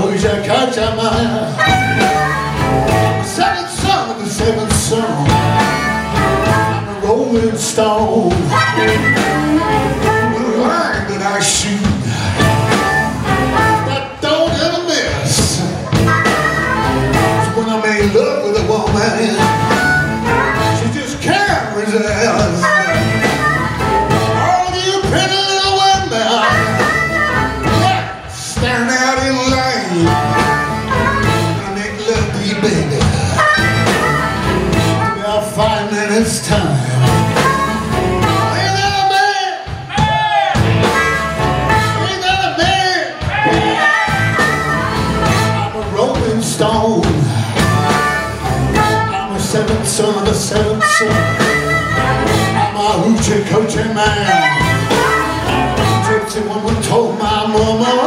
who's your Cachamaya? Second son of the seventh son. I'm a rolling stone. That I shoot. Don't ever miss. When I love with a woman. man. Took to told my mama.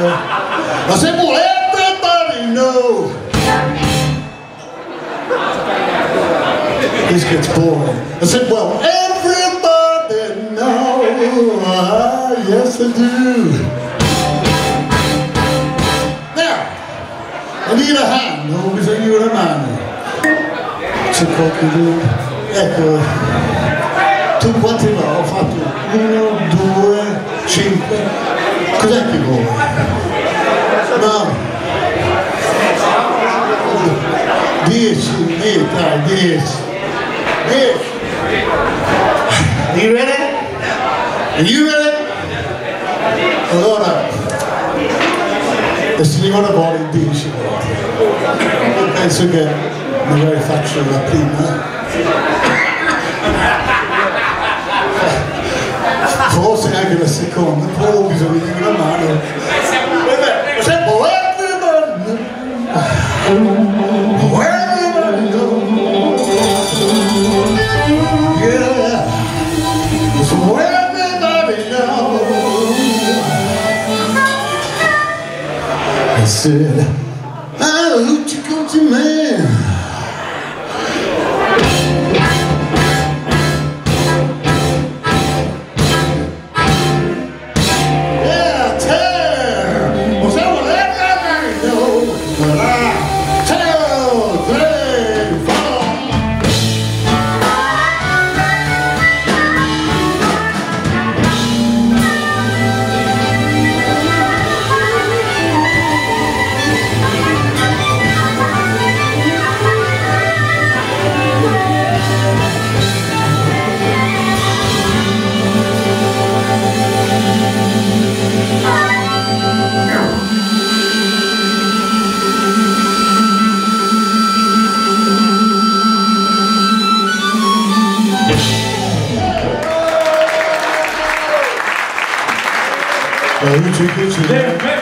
Ma se vuoi, everybody know. This gets boring. I said, well, everybody knows. Ah, yes, I do. Now, I need a hand, ho bisogno di una mano. C'è qualcuno? Ecco. Tu quanti va? Ho fatto uno, due, cinque. Cos'è che vuoi? No. Dieci, eh, dai, dieci. Dieci. Are you ready? Are you ready? Allora, e se ne vanno fuori dieci volte. Io penso che magari faccio la prima. forse anche la seconda, come to man. Uh,